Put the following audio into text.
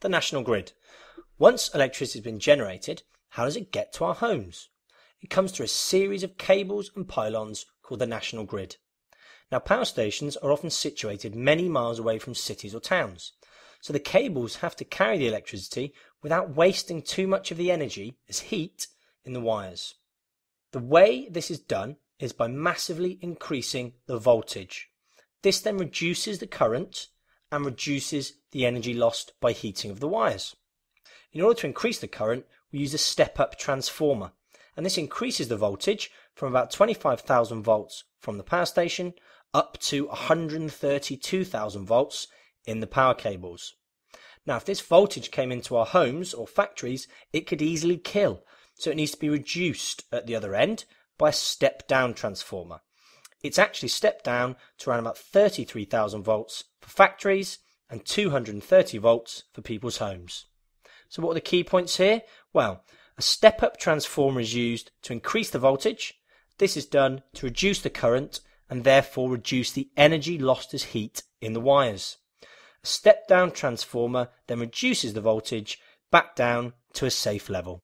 the national grid. Once electricity has been generated, how does it get to our homes? It comes through a series of cables and pylons called the national grid. Now, power stations are often situated many miles away from cities or towns, so the cables have to carry the electricity without wasting too much of the energy as heat in the wires. The way this is done is by massively increasing the voltage. This then reduces the current and reduces the energy lost by heating of the wires. In order to increase the current, we use a step-up transformer, and this increases the voltage from about 25,000 volts from the power station up to 132,000 volts in the power cables. Now, if this voltage came into our homes or factories, it could easily kill, so it needs to be reduced at the other end by a step down transformer. It's actually stepped down to around about 33,000 volts for factories and 230 volts for people's homes. So, what are the key points here? Well, a step up transformer is used to increase the voltage. This is done to reduce the current and therefore reduce the energy lost as heat in the wires. A step down transformer then reduces the voltage back down to a safe level.